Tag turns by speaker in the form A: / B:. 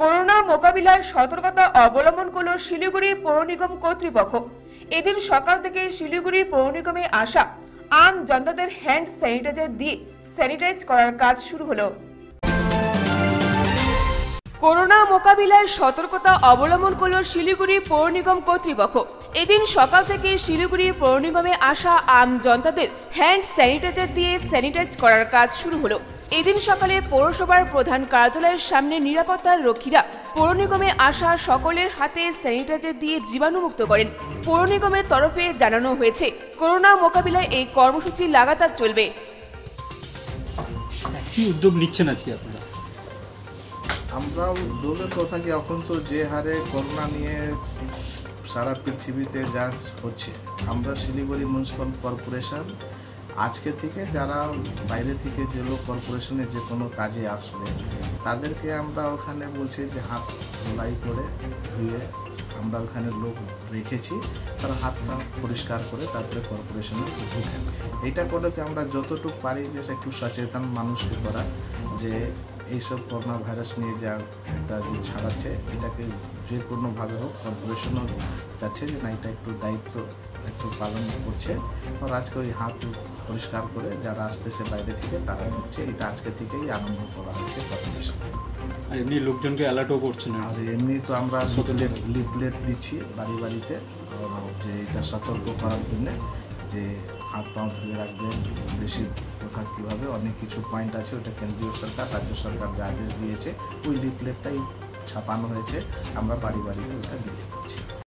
A: Corona মোকাবিলায় সতর্কতা অবলম্বন করল শিলিগুড়ি পৌর নিগম কর্তৃপক্ষ। এদিন সকাল থেকে শিলিগুড়ি পৌর নিগমে আসা আম জনতাদের হ্যান্ড স্যানিটাইজার দিয়ে স্যানিটাইজ করার কাজ শুরু হলো। করোনা মোকাবিলায় সতর্কতা অবলম্বন করল শিলিগুড়ি পৌর নিগম কর্তৃপক্ষ। এদিন সকাল থেকে শিলিগুড়ি পৌর নিগমে আসা আম জনতাদের হ্যান্ড স্যানিটাইজার দিয়ে স্যানিটাইজ করার কাজ শুরু হলো। এদিন সকালে পৌরসভার প্রধান কার্যালয়ের সামনে নিরাপত্তার রক্ষীরা পৌর নিগমে আসা সকলের হাতে স্যানিটাইজার দিয়ে জীবাণুমুক্ত করেন। পৌর নিগমের তরফে জানানো হয়েছে করোনা মোকাবিলায় এই কর্মসূচি লাগাতার চলবে।
B: কি উদ্যোগ নিচ্ছেন আজকে আপনারা?
C: আমরা উদ্যোগের কথা কি এখন তো যে হারে করোনা নিয়ে সারা পৃথিবীতে যা হচ্ছে আমরা শিলিগুড়ি মিউনিসিপ্যাল কর্পোরেশন আজকে থেকে যারা বাইরে থেকে যে লোক কর্পোরেশনে যে কোনো কাজে আসবে, তাদেরকে আমরা ওখানে বলছি যে হাত ধোলাই করে ধুয়ে আমরা ওখানে লোক রেখেছি, তারা হাতটা পরিষ্কার করে তারপরে কর্পোরেশনে ঢুকেন। এটা করে আমরা যতটুকু পারি যে একটু সচেতন মানুষকে করা, যে এইসব করোনা ভাইরাস নিয়ে যা একটা যে ছাড়াচ্ছে, এটাকে যে কোনোভাবে হোক কর্পোরেশনও চাচ্ছে যে না, এটা একটু দায়িত্ব একটু পালন করছে। আর আজকে ওই হাত পরিষ্কার করে যারা আসতেছে বাইরে থেকে তারা হচ্ছে এটা আজকে থেকেই আরম্ভ করা হচ্ছে
B: আর এমনি লোকজনকে অ্যালার্টও করছে না?
C: আর এমনি তো আমরা লিফলেট লিফলেট দিচ্ছি বাড়ি বাড়িতে। যে এটা সতর্ক করার জন্যে যে হাত পা ধুয়ে রাখবেন বেশি কোথাও কীভাবে অনেক কিছু পয়েন্ট আছে ওটা কেন্দ্রীয় সরকার রাজ্য সরকার যে আদেশ দিয়েছে ওই লিফলেটটাই ছাপানো হয়েছে। আমরা বাড়ি বাড়িতে ওটা দিয়ে দিচ্ছি।